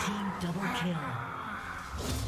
team double kill.